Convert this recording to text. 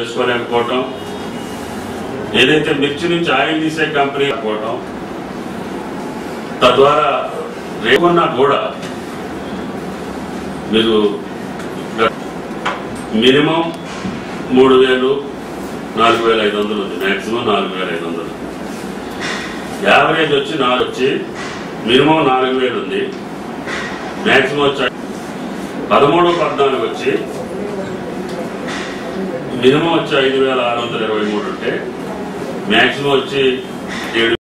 చేసుకోలేకపోవటం ఏదైతే మిర్చి నుంచి ఆయిల్ తీసే కంపెనీ పోవటం తద్వారా రేపున్నా కూడా మీరు మినిమం మూడు వేలు నాలుగు వేల ఐదు వందలు ఉంది. మ్యాక్సిమం నాలుగు వేల ఐదు వందలు. యావరేజ్ వచ్చి నాలుగు వచ్చి మినిమం నాలుగు వేలు ఉంది. మ్యాక్సిమం వచ్చి పదమూడు పద్నాలుగు వచ్చి మినిమం వచ్చి ఐదు వేల ఆరు వందల ఇరవై మూడు ఉంటే మ్యాక్సిమం వచ్చి ఏడు